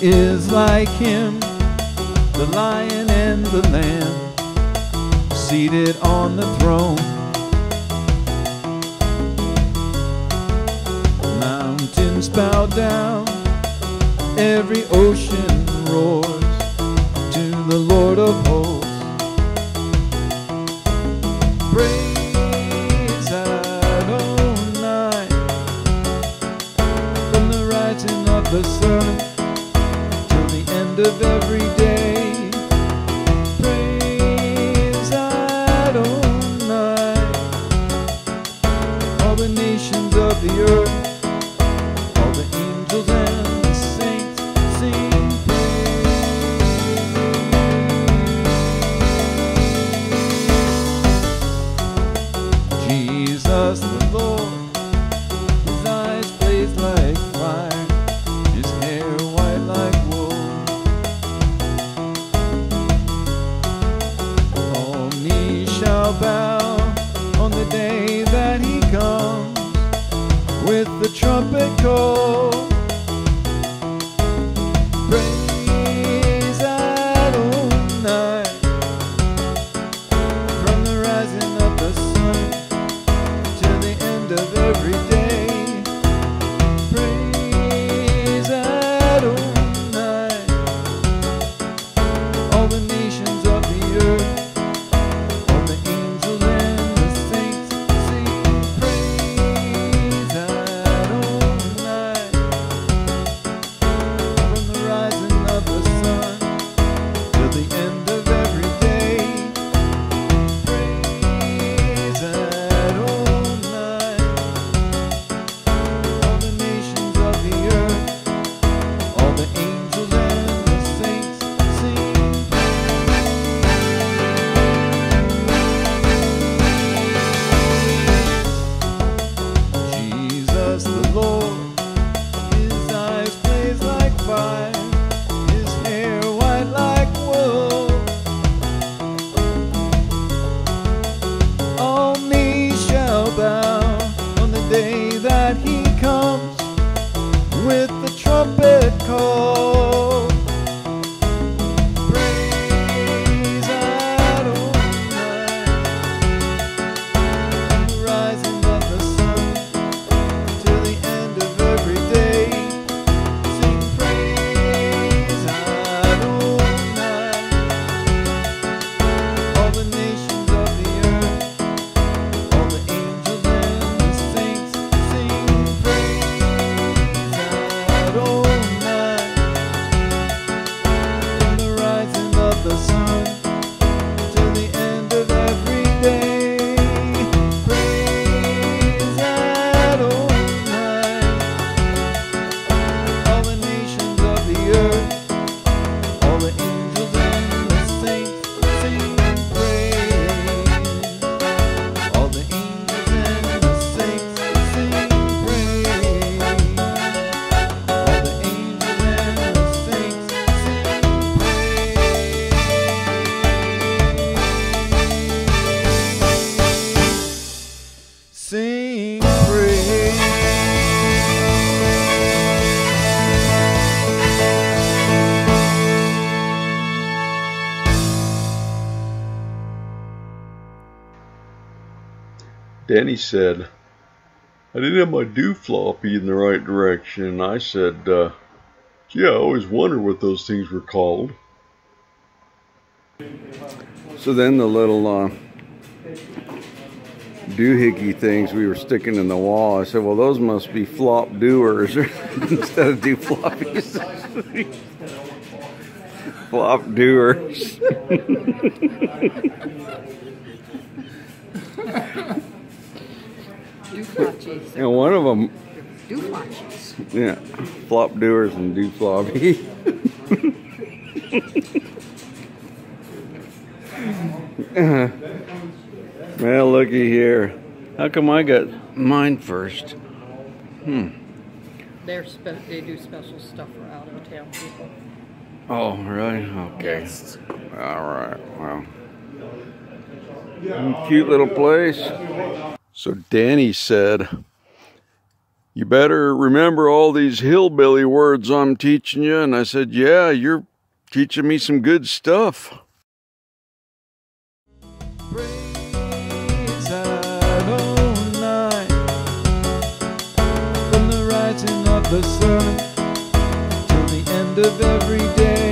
is like him, the lion and the lamb, seated on the throne. Mountains bow down, every ocean roars to the Lord of hosts. The sun end of every day. Bow on the day that he comes with the trumpet call. With the trumpet call. Danny said, I didn't have my do floppy in the right direction. I said, uh, gee, I always wonder what those things were called. So then the little uh, doohickey things we were sticking in the wall, I said, well, those must be flop doers instead of do floppies. flop doers. And one of them Dooflotchies. Yeah, flop doers and do floppy. well, looky here. How come I got mine first? Hmm. They're they do special stuff for out of town people. Oh, really? Okay. Yes. All right. Well, cute little place. So Danny said, You better remember all these hillbilly words I'm teaching you. And I said, Yeah, you're teaching me some good stuff. The sun till the end of every day.